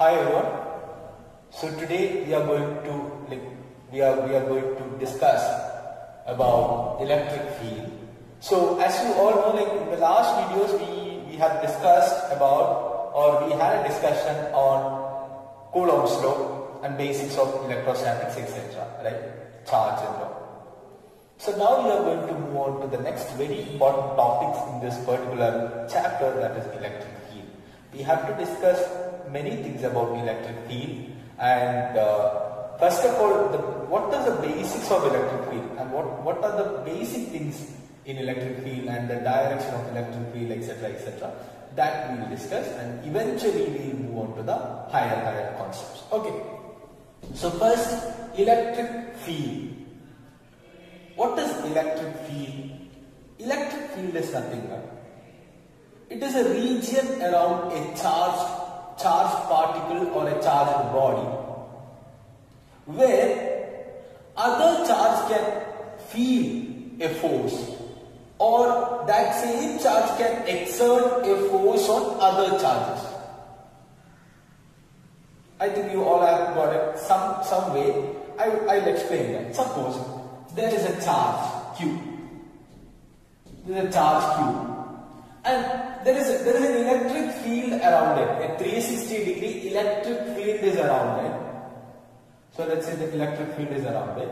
Hi everyone. So today we are going to we are we are going to discuss about electric field. So as you all know, like in the last videos we we have discussed about or we had a discussion on Coulomb's law and basics of electrostatics, etc. Right? Charge and all. So now we are going to move on to the next very important topics in this particular chapter that is electric field. We have to discuss many things about electric field and uh, first of all the, what are the basics of electric field and what, what are the basic things in electric field and the direction of electric field etc etc that we will discuss and eventually we will move on to the higher higher concepts. Okay. So first electric field what is electric field? Electric field is nothing but it is a region around a charged, charged particle or a charged body where other charge can feel a force or that same charge can exert a force on other charges. I think you all have got it some, some way. I, I'll explain that. Suppose there is a charge Q. There is a charge Q. And there is, a, there is an electric field around it. A 360 degree electric field is around it. So let's say the electric field is around it.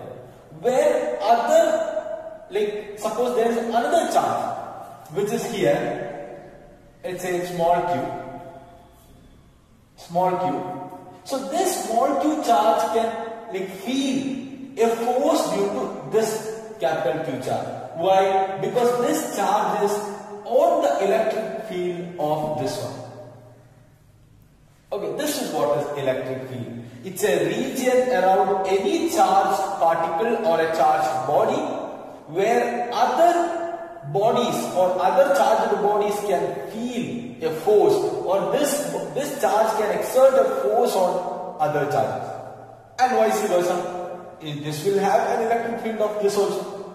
Where other, like suppose there is another charge which is here. Let's say small q. Small q. So this small q charge can like feel a force due to this capital Q charge. Why? Because this charge is on the electric field of this one. Okay, this is what is electric field. It's a region around any charged particle or a charged body where other bodies or other charged bodies can feel a force or this, this charge can exert a force on other charges and vice versa this will have an electric field of this also.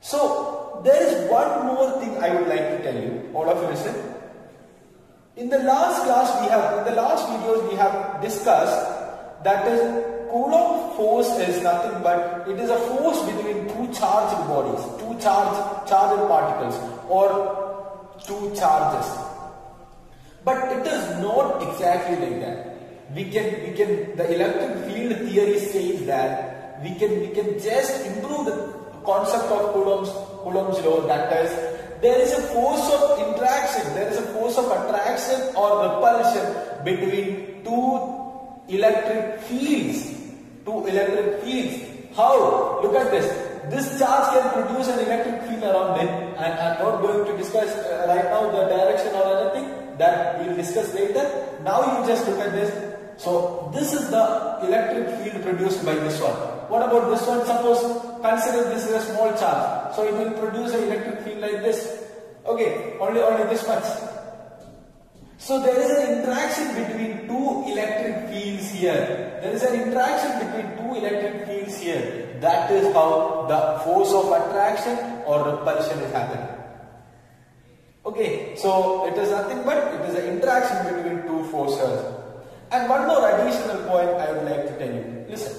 So, there is one more thing I would like to tell you, all of you listen. In the last class we have, in the last videos we have discussed that is Coulomb force is nothing but it is a force between two charged bodies, two charged, charged particles or two charges. But it is not exactly like that we can we can the electric field theory says that we can we can just improve the concept of Coulomb's Coulomb's law that is there is a force of interaction there is a force of attraction or repulsion between two electric fields two electric fields. How? Look at this. This charge can produce an electric field around it and I'm not going to discuss uh, right now the direction or anything that we'll discuss later. Now you just look at this so this is the electric field produced by this one. What about this one? Suppose consider this is a small charge. So it will produce an electric field like this. Okay, only only this much. So there is an interaction between two electric fields here. There is an interaction between two electric fields here. That is how the force of attraction or repulsion is happening. Okay, so it is nothing but it is an interaction between two forces. And one more additional point I would like to tell you. Listen.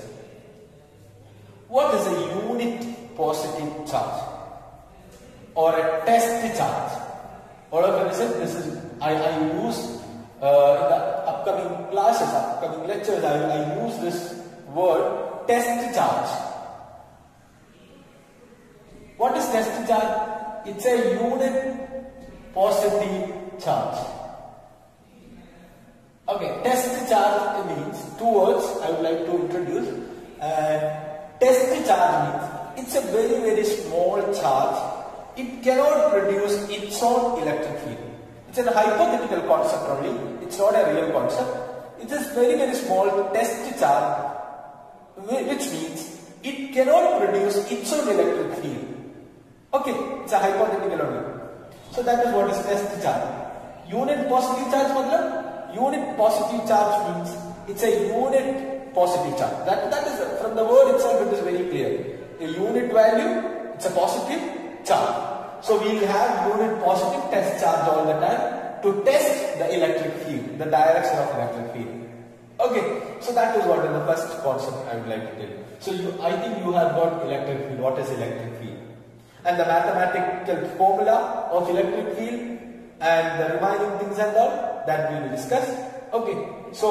What is a unit positive charge? Or a test charge? All of you listen, this is, I, I use uh, in the upcoming classes, upcoming lectures, I, I use this word test charge. What is test charge? It's a unit positive charge. Okay, test charge means two words I would like to introduce. Uh, test charge means it's a very very small charge. It cannot produce its own electric field. It's a hypothetical concept only. It's not a real concept. It is very very small test charge, which means it cannot produce its own electric field. Okay, it's a hypothetical only. So that is what is test charge. Unit positive charge matlab unit positive charge means it's a unit positive charge. That, that is, from the word itself it is very clear. A unit value, it's a positive charge. So we will have unit positive test charge all the time to test the electric field, the direction of electric field. Okay, so that is what is the first concept I would like to tell you. So you, I think you have got electric field. What is electric field? And the mathematical formula of electric field and the remaining things and all that we will discuss. Okay, so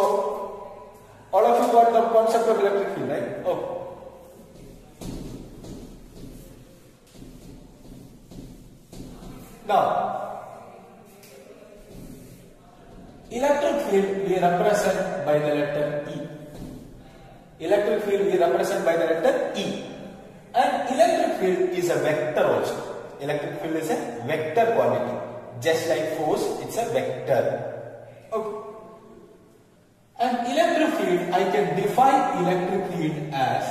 all of you got the concept of electric field, right? Oh. Now, electric field we represent by the letter E. Electric field we represent by the letter E. And electric field is a vector also. Electric field is a vector quantity. Just like force, it's a vector. Okay. And electric field, I can define electric field as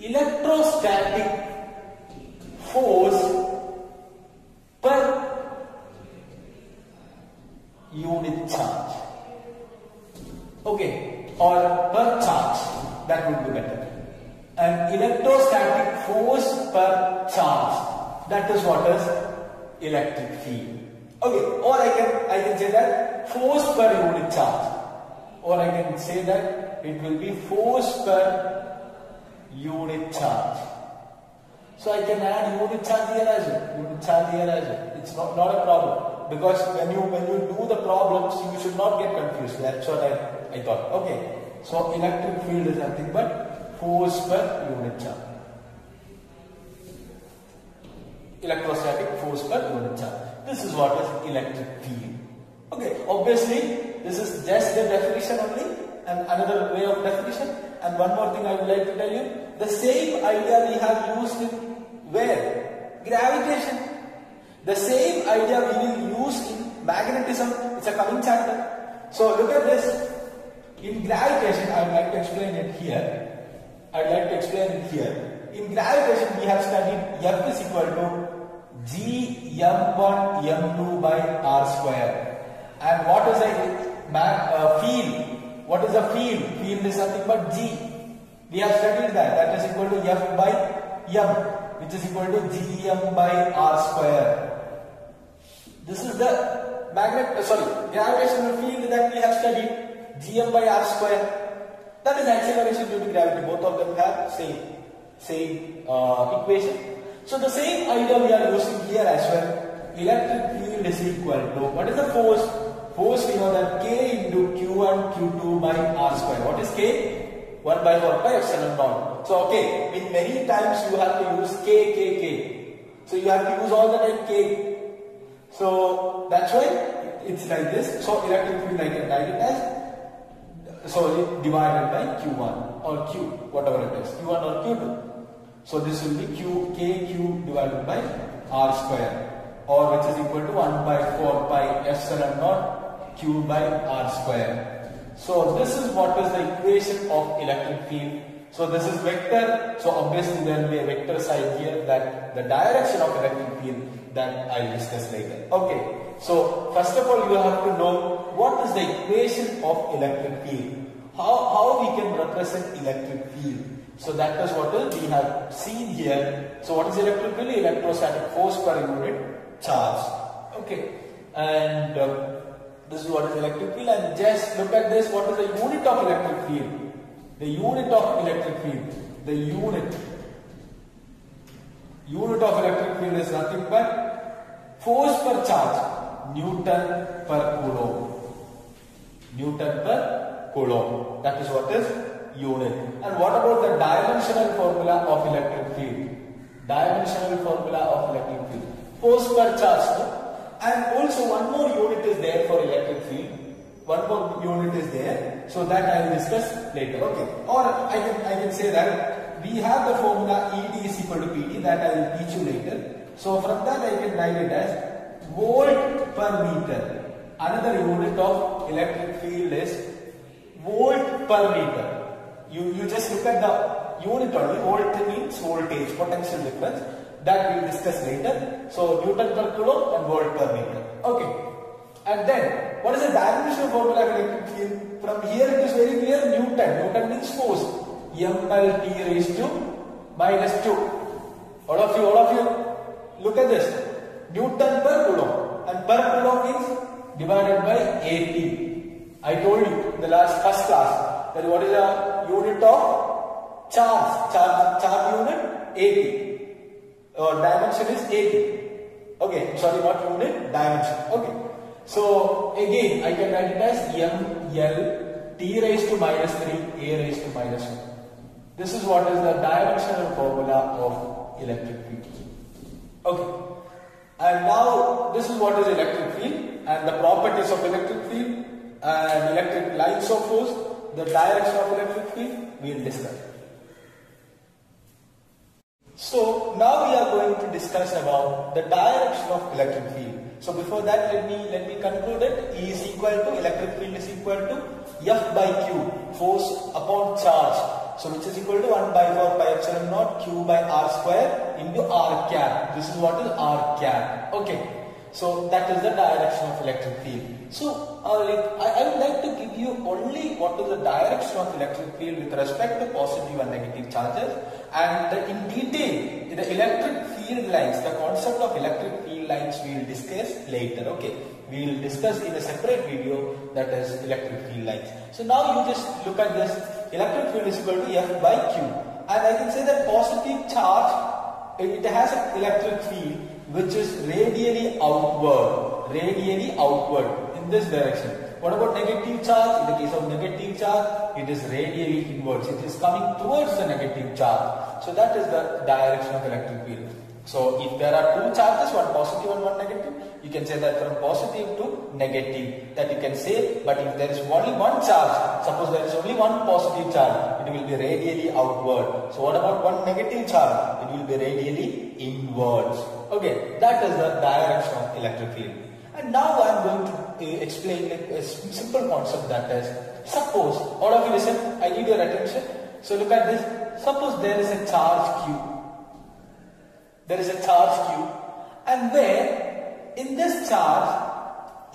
electrostatic force per unit charge. Okay, or per charge, that would be better. An electrostatic force per charge, that is what is electric field. Okay, or I can I can say that force per unit charge, or I can say that it will be force per unit charge. So I can add unit charge here as well. Unit charge here as well. It's not, not a problem. Because when you when you do the problems, you should not get confused. That's what I, I thought. Okay. So electric field is nothing but force per unit charge. Electrostatic force per unit charge. This is what is electric field. Okay. Obviously, this is just the definition only and another way of definition. And one more thing I would like to tell you. The same idea we have used in where? Gravitation. The same idea we will use in magnetism. It's a coming chapter. So look at this. In gravitation, I would like to explain it here. I'd like to explain here. In gravitation, we have studied F is equal to G M1 M2 by R square. And what is a uh, field? What is a field? Field is nothing but G. We have studied that. That is equal to F by M, which is equal to Gm by R square. This is the magnet, uh, sorry, gravitational field that we have studied, Gm by R square. That is acceleration due to gravity. Both of them have same, same uh, equation. So the same idea we are using here as well. Electric field is equal to, what is the force? Force we know that K into Q1 Q2 by R square. What is K? 1 by 4 pi epsilon naught. So okay, in many times you have to use K, K, K. So you have to use all the time K. So that's why it's like this. So electric field I can write it as so divided by Q1 or Q, whatever it is, Q1 or Q2. So this will be Q, K, Q divided by R square or which is equal to 1 by 4 pi epsilon naught Q by R square. So this is what is the equation of electric field. So this is vector. So obviously there will be a vector side here that the direction of electric field that I will discuss later. Okay. So first of all you have to know what is the equation of electric field. How, how we can represent electric field. So that is what we have seen here. So what is electric field? Electrostatic force per unit charge. Okay. And uh, this is what is electric field and just look at this. What is the unit of electric field? The unit of electric field. The unit. Unit of electric field is nothing but force per charge. Newton per coulomb. Newton per coulomb. That is what is unit. And what about the dimensional formula of electric field? Dimensional formula of electric field. Force per charge. No? And also one more unit is there for electric field. One more unit is there. So that I will discuss later. Okay. Or I can I can say that we have the formula ED is equal to PD that I will teach you later. So from that I can write it as volt per meter. Another unit of electric field is volt per meter. You, you just look at the unit only. Volt means voltage, potential difference. That we will discuss later. So Newton per coulomb and volt per meter. Okay. And then, what is the dimensional formula of electric field? From here it is very clear Newton. Newton means force. M L T raised to minus 2. All of you, all of you, look at this. Newton per coulomb. And per coulomb is divided by AT. I told you in the last first class that what is the unit of charge? Charge, charge unit AT. Or uh, dimension is AT. Okay, sorry, not unit, dimension. Okay. So again, I can write it as M L T raised to minus 3, A raised to minus 1. This is what is the dimensional formula of electric field. Okay. And now this is what is electric field and the properties of electric field Uh, and electric lines of force, the direction of electric field we will discuss. So now we are going to discuss about the direction of electric field. So before that let me let me conclude it. E is equal to electric field is equal to F by Q force upon charge. So which is equal to 1 by 4 pi epsilon naught Q by R square into R cap. This is what is R cap. Okay. So that is the direction of electric field. So uh, I, would like to give you only what is the direction of electric field with respect to positive and negative charges and in detail the electric field lines, the concept of electric field lines we will discuss later. Okay, we will discuss in a separate video that is electric field lines. So now you just look at this electric field is equal to F by Q and I can say that positive charge it has an electric field which is radially outward, radially outward in this direction. What about negative charge? In the case of negative charge, it is radially inwards. It is coming towards the negative charge. So that is the direction of electric field. So if there are two charges, one positive and one negative, you can say that from positive to negative. That you can say, but if there is only one charge, suppose there is only one positive charge, it will be radially outward. So what about one negative charge? It will be radially inwards. Okay, that is the direction of electric field. And now I am going to uh, explain a simple concept that is, suppose, all of you listen, I need your attention. So look at this. Suppose there is a charge Q. There is a charge Q and where in this charge,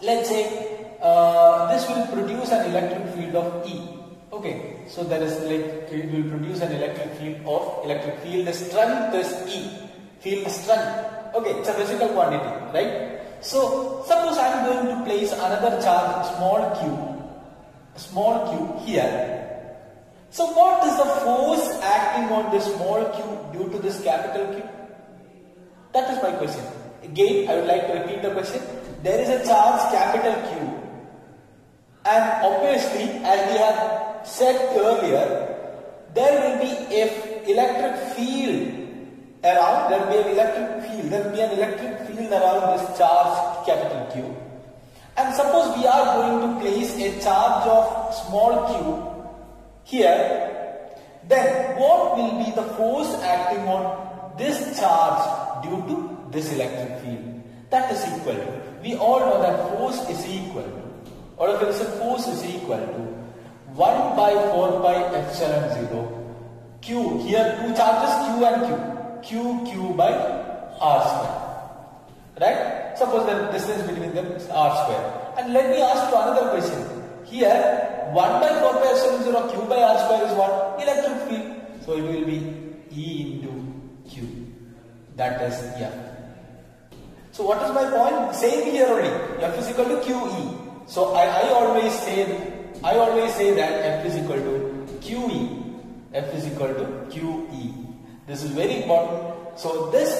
let's say uh, this will produce an electric field of E. Okay, so there is like it will produce an electric field of electric field. The strength is E. Field strength. Okay, it's a physical quantity, right? So suppose I am going to place another charge, small q, small q here. So what is the force acting on this small q due to this capital Q? That is my question. Again, I would like to repeat the question. There is a charge capital Q and obviously as we have said earlier, there will be a electric field around, there will be an electric field, there will be an electric field around this charge capital Q. And suppose we are going to place a charge of small q here, then what will be the force acting on this charge due to this electric field? That is equal to, we all know that force is equal to, or if it's a force is equal to 1 by 4 pi epsilon 0 q, here two charges q and q q q by r square. Right? Suppose the distance between them is r square. And let me ask you another question. Here 1 by 4 pi epsilon 0 q by r square is what? Electric field. So it will be E into Q. That is F. So what is my point? Same here only. F is equal to QE. So I, I always say I always say that F is equal to QE. F is equal to QE. This is very important. So this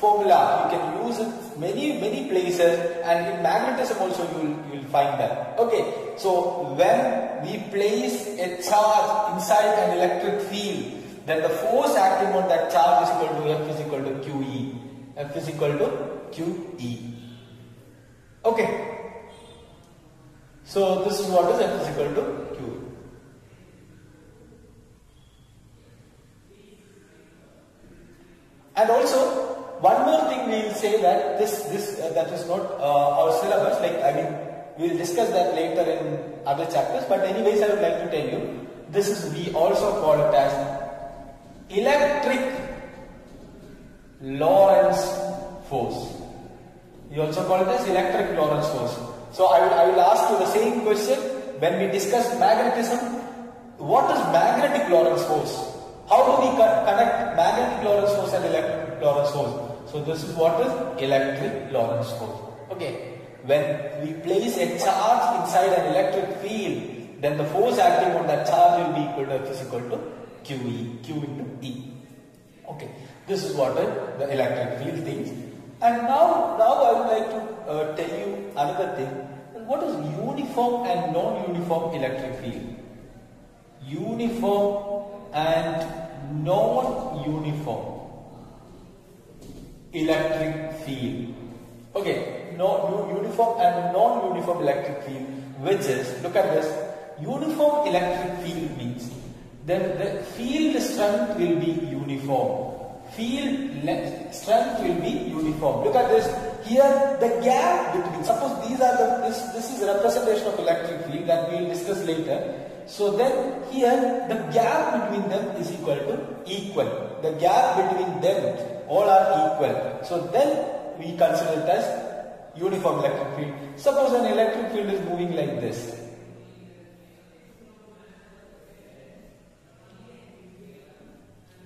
formula you can use it many many places and in magnetism also you will, you will find that. Okay. So when we place a charge inside an electric field then the force acting on that charge is equal to F is equal to QE. F is equal to QE. Okay. So this is what is F is equal to QE. And also, one more thing we will say that this this uh, that is not uh, our syllabus. Like I mean, we will discuss that later in other chapters. But anyways, I would like to tell you, this is we also call it as electric Lorentz force. We also call it as electric Lorentz force. So I will I will ask you the same question when we discuss magnetism. What is magnetic Lorentz force? How do we co connect magnetic Lorentz force and electric Lorentz force. So this is what is electric Lorentz force. Okay. When we place a charge inside an electric field, then the force acting on that charge will be equal to F is equal to QE, Q into E. Okay. This is what the electric field thinks. And now, now I would like to uh, tell you another thing. What is uniform and non-uniform electric field? Uniform and non-uniform electric field. Okay, no uniform and non-uniform electric field, which is look at this. Uniform electric field means then the field strength will be uniform. Field strength will be uniform. Look at this. Here the gap between suppose these are the this this is representation of electric field that we will discuss later. So then here the gap between them is equal to equal. The gap between them all are equal. So then we consider it as uniform electric field. Suppose an electric field is moving like this.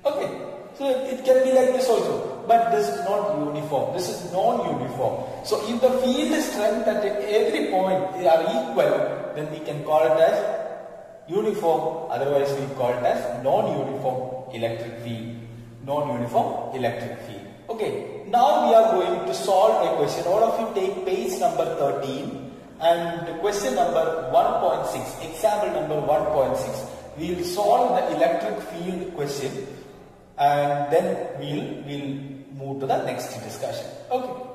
Okay, so it can be like this also, but this is not uniform. This is non-uniform. So if the field strength at every point are equal, then we can call it as uniform. Otherwise, we call it as non-uniform electric field. Non-uniform electric field. Okay, now we are going to solve a question. All of you take page number 13 and question number 1.6, example number 1.6. We will solve the electric field question and then we'll we'll move to the next discussion. Okay.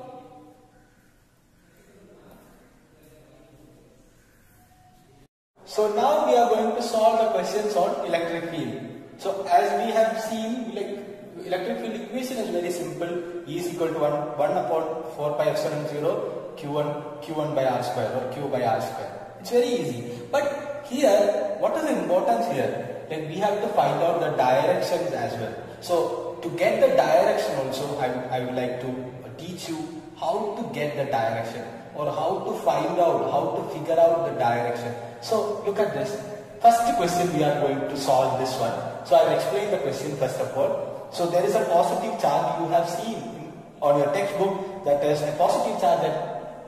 So now we are going to solve the questions on electric field. So as we have seen, like electric field equation is very simple. E is equal to 1, 1 upon 4 pi epsilon 0 q1 q1 by r square or q by r square. It's very easy. But here, what is the importance here? Like we have to find out the directions as well. So to get the direction also, I, I would like to teach you how to get the direction or how to find out, how to figure out the direction. So look at this. First question we are going to solve this one. So I will explain the question first of all. So there is a positive charge you have seen on your textbook that there is a positive charge at,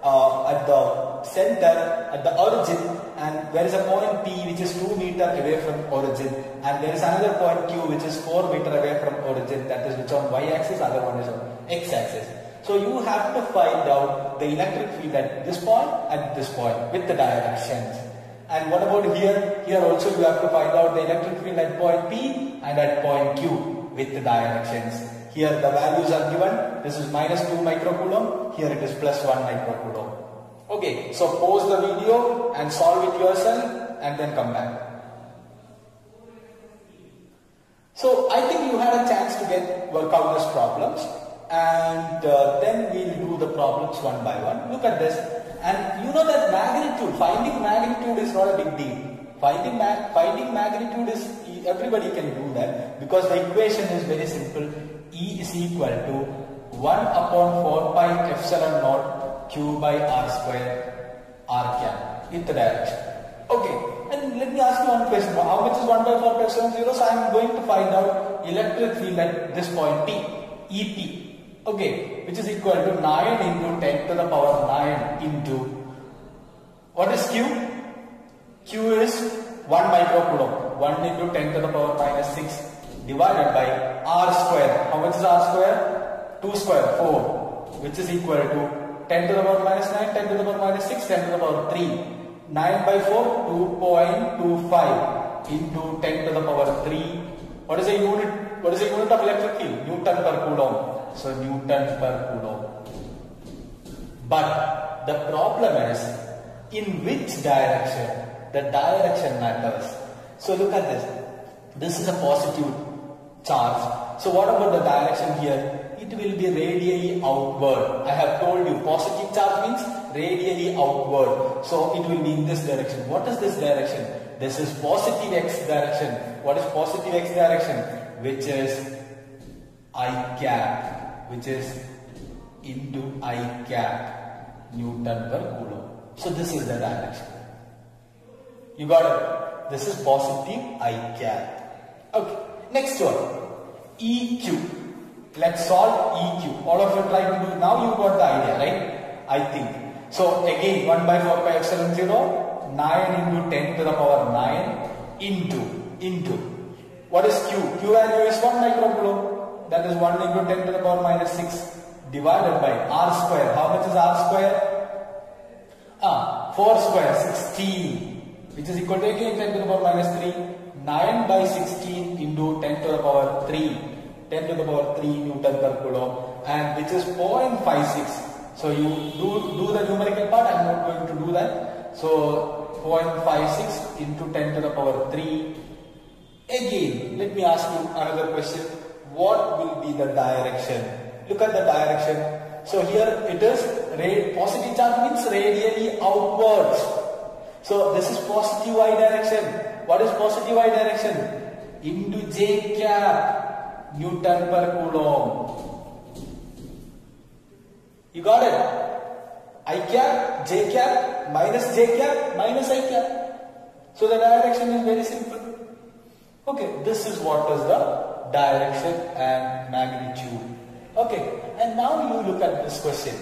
uh, at the center, at the origin and there is a point P which is 2 meter away from origin and there is another point Q which is 4 meter away from origin that is which on y axis, other one is on x axis. So you have to find out the electric field at this point, at this point with the directions. And what about here? Here also you have to find out the electric field at point P and at point Q with the directions. Here the values are given. This is minus 2 microcoulomb. Here it is plus 1 microcoulomb. Okay, so pause the video and solve it yourself and then come back. So I think you had a chance to get work out these problems and uh, then we'll do the problems one by one. Look at this and you know that magnitude, finding magnitude is not a big deal. Finding, ma finding magnitude is, everybody can do that because the equation is very simple. E is equal to 1 upon 4 pi epsilon naught q by r square r cap in the direction. Okay, and let me ask you one question. How much is 1 by 4 pi epsilon 0? So I am going to find out electric field at this point P, EP. Okay, which is equal to 9 into 10 to the power 9 into what is Q? Q is 1 microcoulomb. 1 into 10 to the power minus 6 divided by R square. How much is R square? 2 square, 4, which is equal to 10 to the power minus 9, 10 to the power minus 6, 10 to the power 3. 9 by 4, 2.25 into 10 to the power 3. What is the unit? What is the unit of electric field? Newton per coulomb. So Newton per coulomb. But the problem is in which direction? The direction matters. So look at this. This is a positive charge. So what about the direction here? It will be radially outward. I have told you positive charge means radially outward. So it will be in this direction. What is this direction? This is positive x direction. What is positive x direction? Which is I cap, which is into I cap Newton per coulomb. So this is the direction. You got it? This is positive I cap. Okay. Next one. EQ. Let's solve EQ. All of you try to do now. You got the idea, right? I think. So again, 1 by 4 pi epsilon 0, 9 into 10 to the power 9 into, into. What is Q? Q value is 1 microcoulomb. That is 1 into 10 to the power minus 6 divided by R square. How much is R square? Ah, 4 square, 16, which is equal to again 10 to the power minus 3. 9 by 16 into 10 to the power 3. 10 to the power 3 Newton per coulomb and which is 0.56. So you do, do the numerical part, I am not going to do that. So 0.56 into 10 to the power 3. Again, let me ask you another question. What will be the direction? Look at the direction. So here it is positive charge means radially outwards. So this is positive y direction. What is positive y direction? Into j cap Newton per coulomb. You got it? I cap, j cap, minus j cap, minus i cap. So the direction is very simple. Okay, this is what is the direction and magnitude. Okay, and now you look at this question.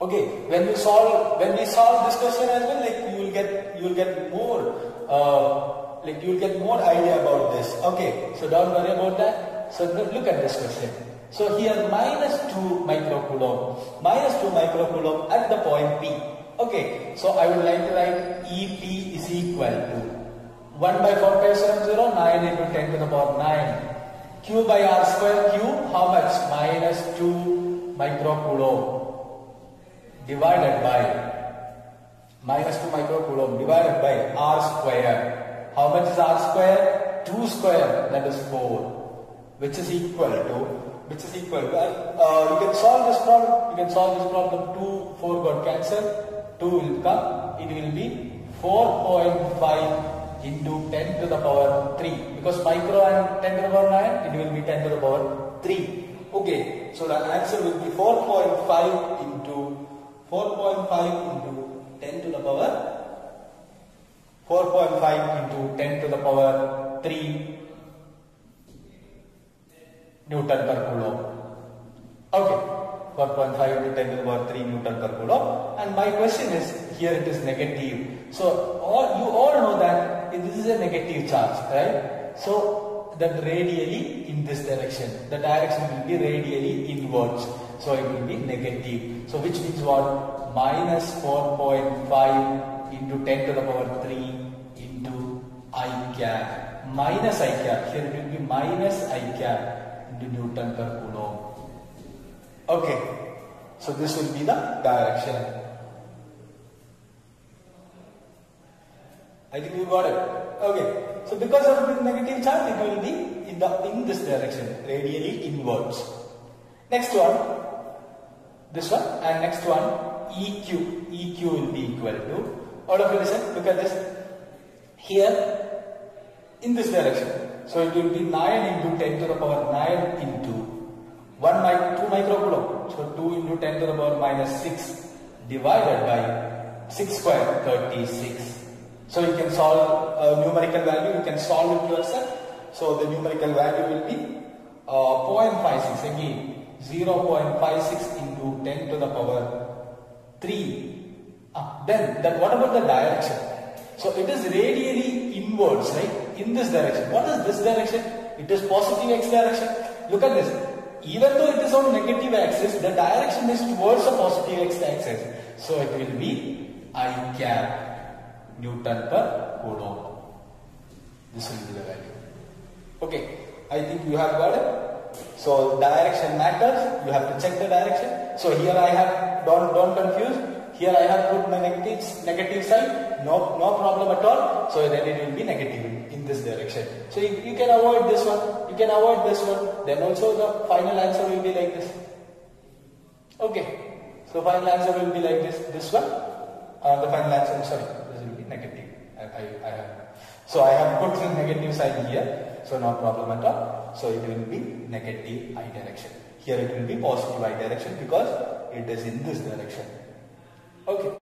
Okay, when you solve when we solve this question as well, like you will get you will get more uh, like you will get more idea about this. Okay, so don't worry about that. So look at this question. So here minus 2 microcoulomb, minus 2 microcoulomb at the point P. Okay, so I would like to write EP is equal to 1 by 4 pi 7 0, 9 into 10 to the power 9. Q by R square, Q how much? Minus 2 microcoulomb divided by minus 2 microcoulomb divided by R square. How much is R square? 2 square, that is 4, which is equal to which is equal to, uh, you can solve this problem, you can solve this problem, 2, 4 got cancelled, 2 will come, it will be 4.5 into 10 to the power 3, because micro and 10 to the power 9, it will be 10 to the power 3. Okay, so the answer will be 4.5 into 4.5 into 10 to the power 4.5 into 10 to the power 3 Newton per coulomb. Okay, 4.5 into 10 to the power 3 Newton per coulomb. And my question is, here it is negative. So all, you all know that this is a negative charge, right? So that radially in this direction, the direction will be radially inwards. So it will be negative. So which means what? Minus 4.5 into 10 to the power 3 into i cap. Minus i cap. Here it will be minus i cap into Newton per coulomb. Okay, so this will be the direction. I think you got it. Okay, so because of the negative charge, it will be in the in this direction, radially inwards. Next one, this one, and next one, EQ. EQ will be equal to. All of you listen. Look at this. Here, in this direction, so it will be 9 into 10 to the power 9 into 1 mic 2 microcoulomb. So 2 into 10 to the power minus 6 divided by 6 square 36. So you can solve a numerical value, you can solve it yourself. So the numerical value will be uh, 0.56 again 0.56 into 10 to the power 3. Ah, then, then what about the direction? So it is radially inwards, right? In this direction. What is this direction? It is positive x direction. Look at this. Even though it is on negative axis, the direction is towards the positive x axis. So it will be I cap Newton per coulomb. This will be the value. Okay. I think you have got it. So direction matters. You have to check the direction. So here I have, don't, don't confuse. Here I have put my negative, negative side, no, no problem at all. So then it will be negative this direction. So you, you can avoid this one, you can avoid this one. Then also the final answer will be like this. Okay. So final answer will be like this, this one. Uh, the final answer, sorry, this will be negative. I, I, I have. So I have put the negative sign here. So no problem at all. So it will be negative i direction. Here it will be positive i direction because it is in this direction. Okay.